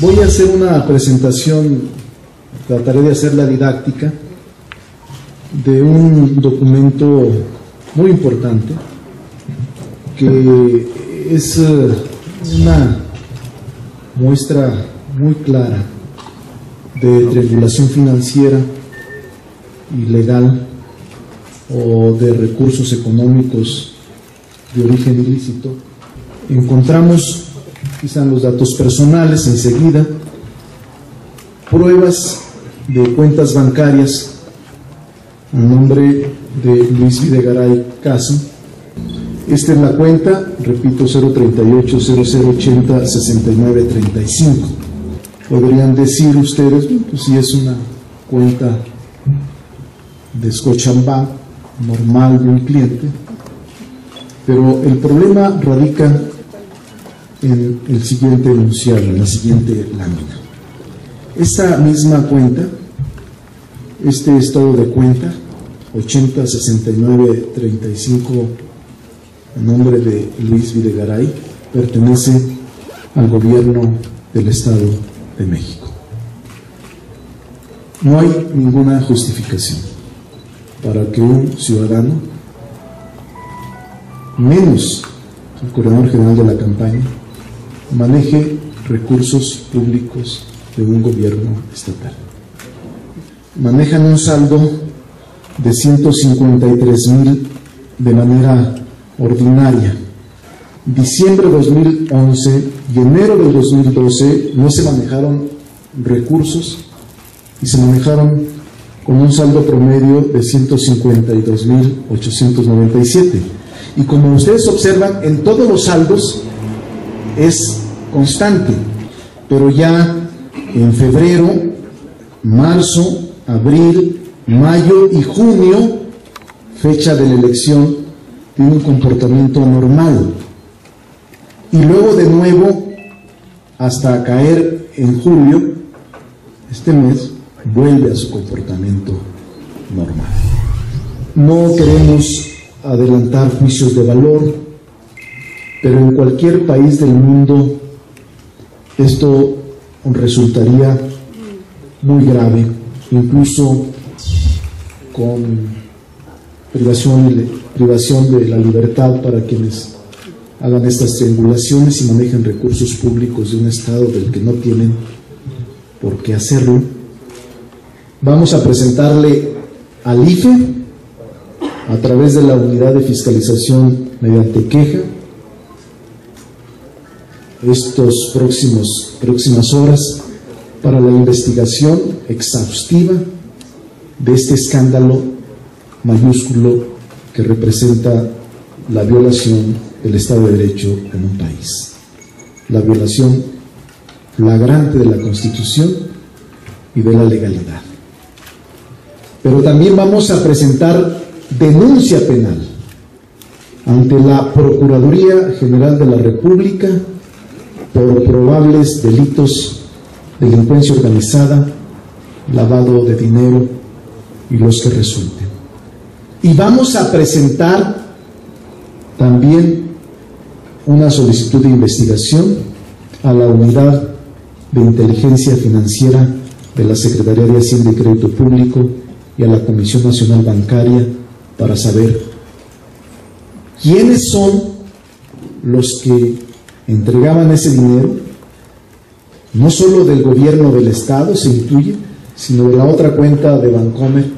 Voy a hacer una presentación, trataré de hacerla didáctica, de un documento muy importante que es eh, una muestra muy clara de triangulación financiera y legal o de recursos económicos de origen ilícito. Encontramos, quizá en los datos personales enseguida, pruebas de cuentas bancarias a nombre de Luis Videgaray Caso. Esta es la cuenta, repito, 038 0080 6935. Podrían decir ustedes, pues si es una cuenta de Scotiabank normal de un cliente, pero el problema radica en el siguiente enunciado, en la siguiente lámina. Esta misma cuenta, este estado de cuenta, 80 69 35 en nombre de Luis Videgaray, pertenece al gobierno del Estado de México. No hay ninguna justificación para que un ciudadano, menos el coordinador general de la campaña, maneje recursos públicos de un gobierno estatal. Manejan un saldo de 153 mil de manera ordinaria. Diciembre de 2011 y enero de 2012 no se manejaron recursos y se manejaron con un saldo promedio de 152.897. Y como ustedes observan, en todos los saldos es constante, pero ya en febrero, marzo, abril, mayo y junio, fecha de la elección, tiene un comportamiento normal. Y luego de nuevo, hasta caer en julio, este mes, vuelve a su comportamiento normal. No queremos adelantar juicios de valor, pero en cualquier país del mundo esto resultaría muy grave, incluso con privación, de la libertad para quienes hagan estas triangulaciones y manejen recursos públicos de un Estado del que no tienen por qué hacerlo. Vamos a presentarle al IFE a través de la unidad de fiscalización mediante queja estos próximos próximas horas para la investigación exhaustiva de este escándalo mayúsculo que representa la violación del Estado de Derecho en un país, la violación flagrante de la Constitución y de la legalidad. Pero también vamos a presentar denuncia penal ante la Procuraduría General de la República por probables delitos, delincuencia organizada, lavado de dinero y los que resulten. Y vamos a presentar también una solicitud de investigación a la unidad de inteligencia financiera de la Secretaría de Hacienda y Crédito Público y a la Comisión Nacional Bancaria para saber quiénes son los que entregaban ese dinero, no solo del gobierno del Estado se incluye, sino de la otra cuenta de Bancomer,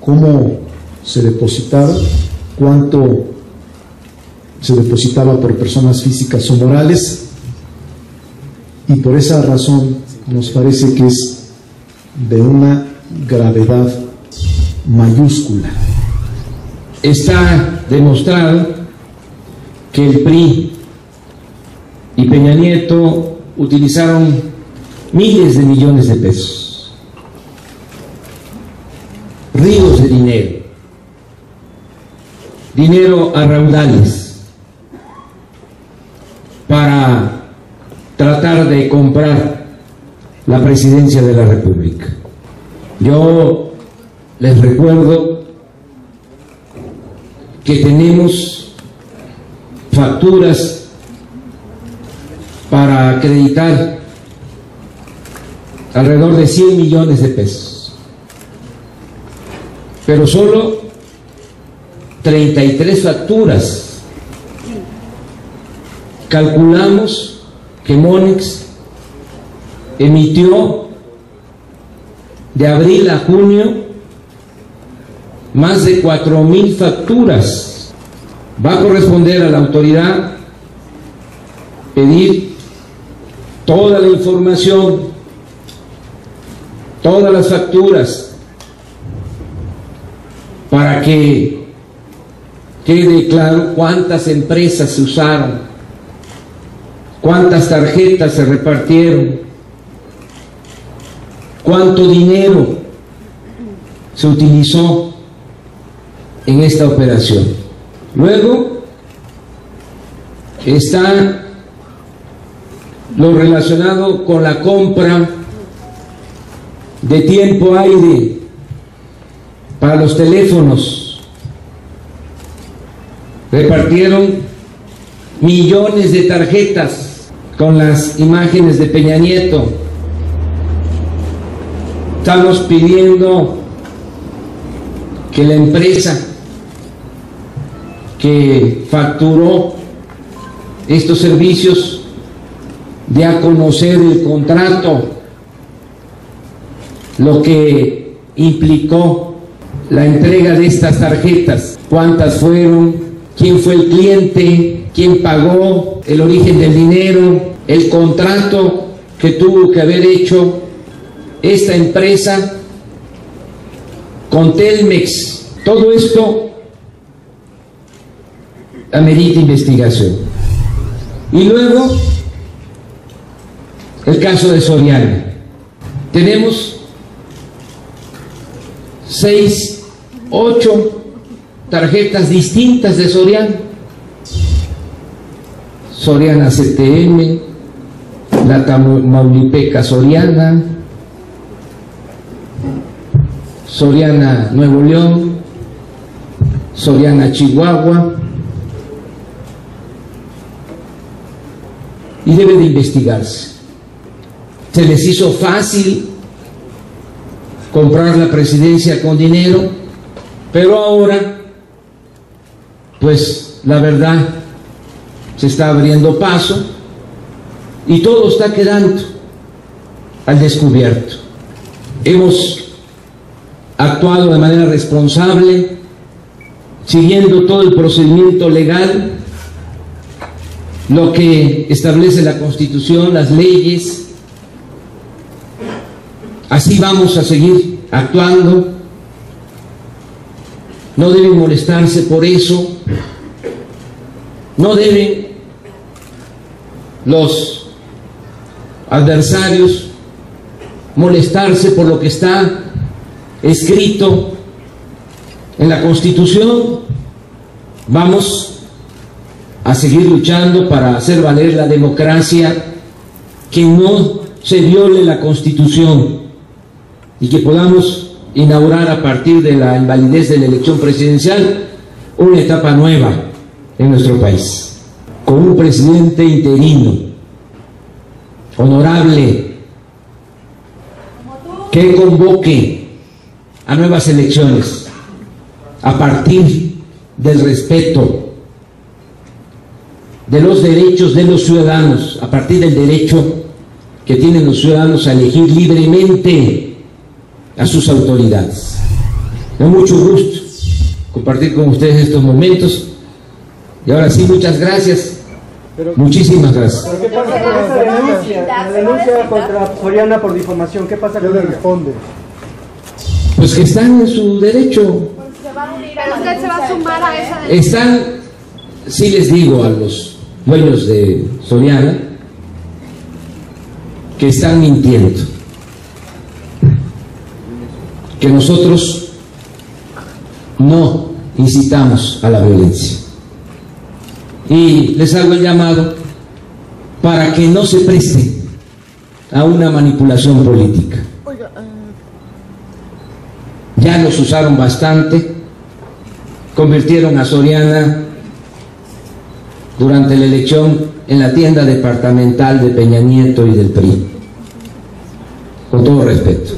cómo se depositaba, cuánto se depositaba por personas físicas o morales, y por esa razón nos parece que es de una gravedad mayúscula. Está demostrado que el PRI y Peña Nieto utilizaron miles de millones de pesos, ríos de dinero, dinero a raudales para tratar de comprar la presidencia de la República. Yo les recuerdo que tenemos facturas para acreditar alrededor de 100 millones de pesos. Pero solo 33 facturas. Calculamos que Monex emitió de abril a junio más de 4 mil facturas. Va a corresponder a la autoridad pedir toda la información, todas las facturas, para que quede claro cuántas empresas se usaron, cuántas tarjetas se repartieron, cuánto dinero se utilizó en esta operación. Luego está lo relacionado con la compra de tiempo aire para los teléfonos. Repartieron millones de tarjetas con las imágenes de Peña Nieto. Estamos pidiendo que la empresa que facturó estos servicios de a conocer el contrato, lo que implicó la entrega de estas tarjetas, cuántas fueron, quién fue el cliente, quién pagó, el origen del dinero, el contrato que tuvo que haber hecho esta empresa con Telmex. Todo esto amerita investigación. Y luego el caso de Soriana. Tenemos seis, ocho tarjetas distintas de Soriana. Soriana CTM, la Tamaulipeca Soriana, Soriana Nuevo León, Soriana Chihuahua, y debe de investigarse se les hizo fácil comprar la presidencia con dinero, pero ahora, pues la verdad se está abriendo paso y todo está quedando al descubierto. Hemos actuado de manera responsable, siguiendo todo el procedimiento legal, lo que establece la Constitución, las leyes, Así vamos a seguir actuando. No deben molestarse por eso. No deben los adversarios molestarse por lo que está escrito en la Constitución. Vamos a seguir luchando para hacer valer la democracia, que no se viole la Constitución y que podamos inaugurar a partir de la invalidez de la elección presidencial una etapa nueva en nuestro país, con un presidente interino, honorable, que convoque a nuevas elecciones a partir del respeto de los derechos de los ciudadanos, a partir del derecho que tienen los ciudadanos a elegir libremente a sus autoridades. Me mucho gusto compartir con ustedes estos momentos. Y ahora sí, muchas gracias. Muchísimas gracias. qué pasa con la denuncia, la denuncia contra Soriana por difamación? ¿Qué pasa con le responde? Pues que están en su derecho. Pero usted se va a sumar a esa Están, sí les digo a los dueños de Soriana, que están mintiendo que nosotros no incitamos a la violencia. Y les hago el llamado para que no se preste a una manipulación política. Ya nos usaron bastante, convirtieron a Soriana durante la elección en la tienda departamental de Peña Nieto y del PRI con todo respeto.